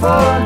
for